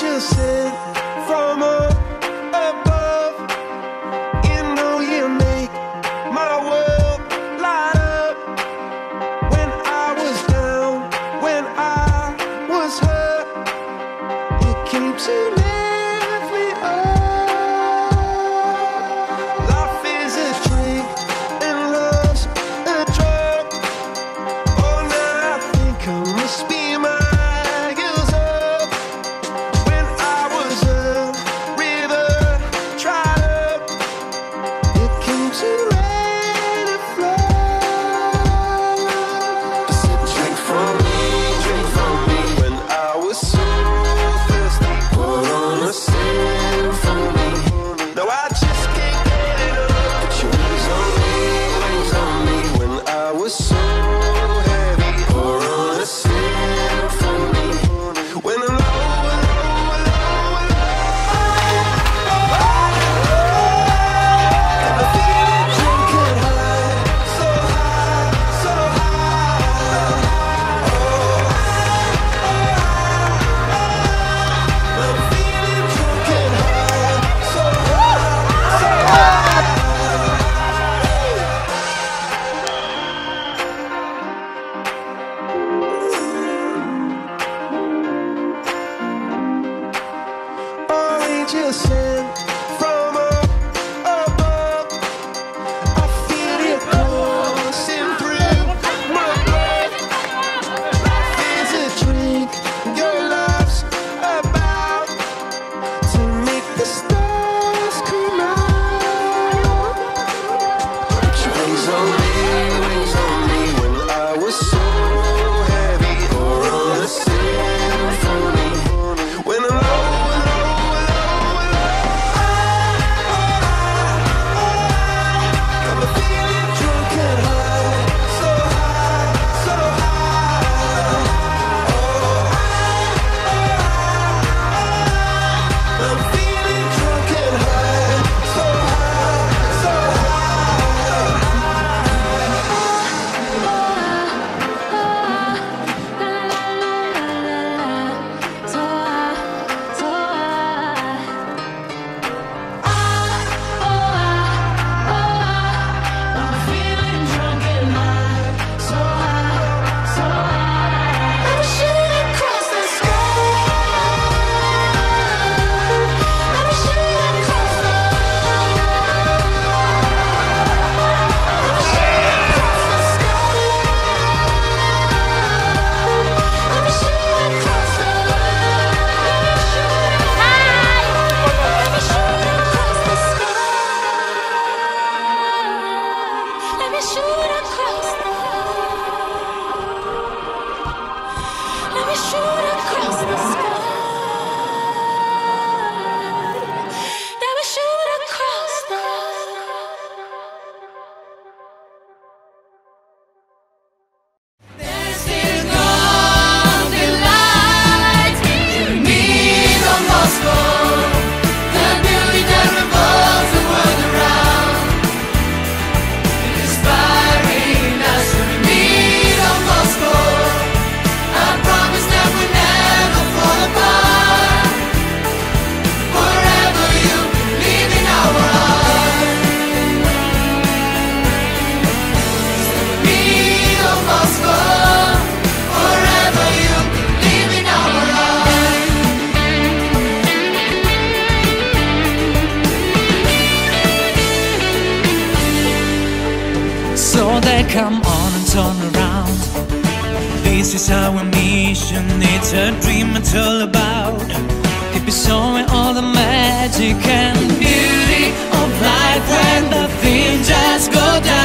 just said Come on and turn around. This is our mission, it's a dream it's all about. Keep it saw all the magic and beauty of life When the things just go down.